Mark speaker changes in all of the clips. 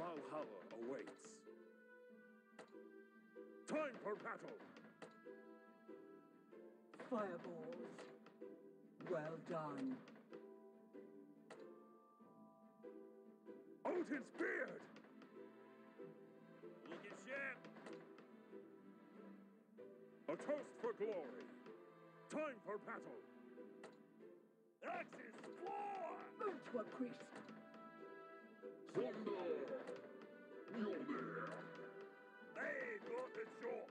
Speaker 1: Valhalla awaits. Time for battle!
Speaker 2: Fireballs. Well done.
Speaker 1: Odin's beard! Look at ship! A toast for glory. Time for battle. Axis, war!
Speaker 2: Move to a priest.
Speaker 3: Thunder! Mjolnir!
Speaker 1: They got the chops!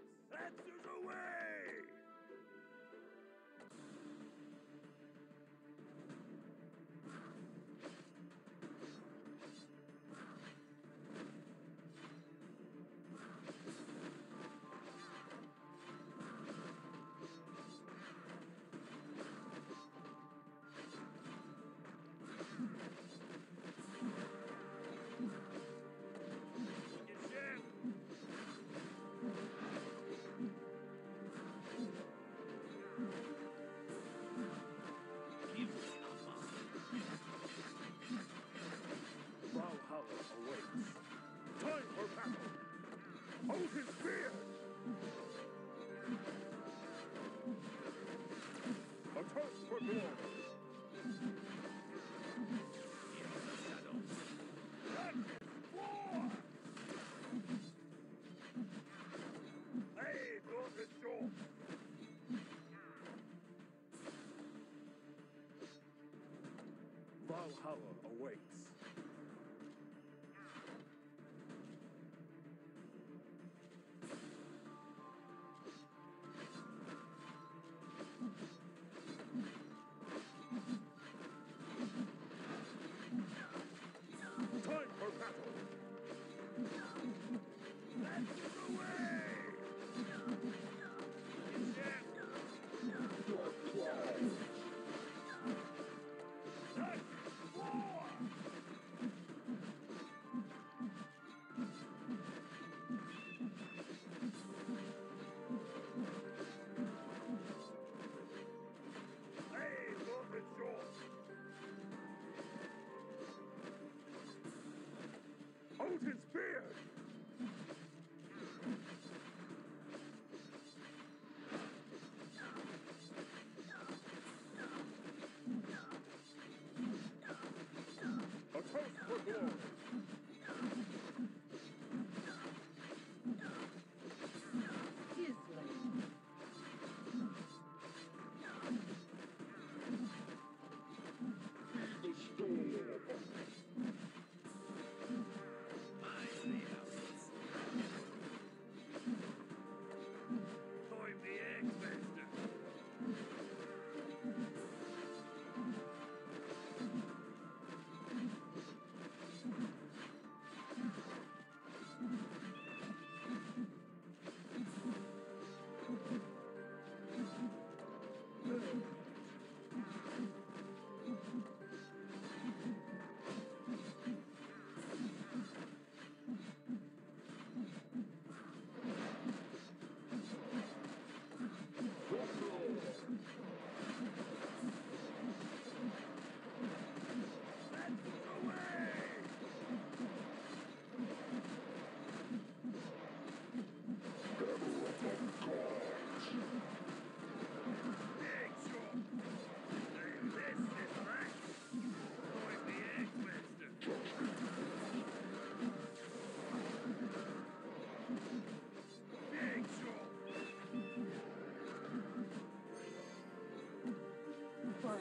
Speaker 1: Battle! Odin's spear! A toast for glory! Valhalla awaits.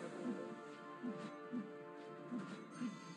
Speaker 1: Thank you.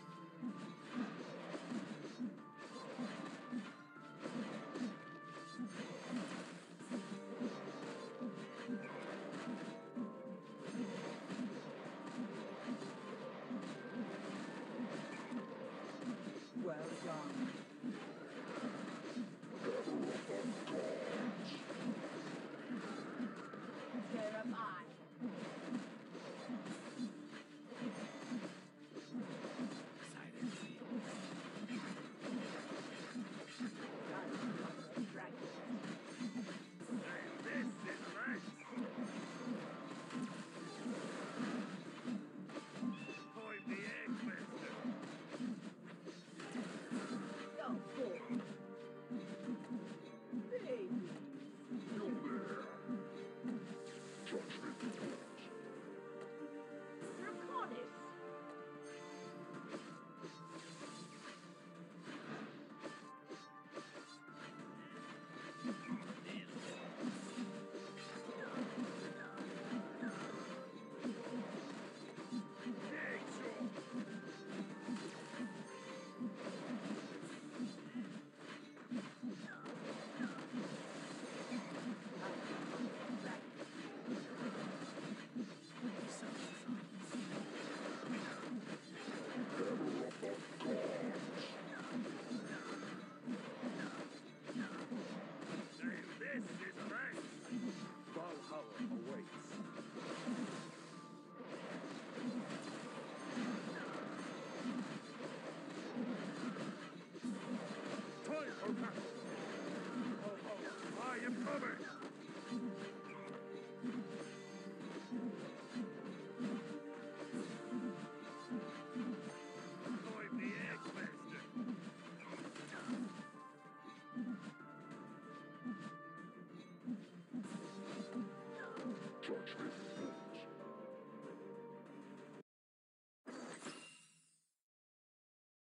Speaker 1: am covered.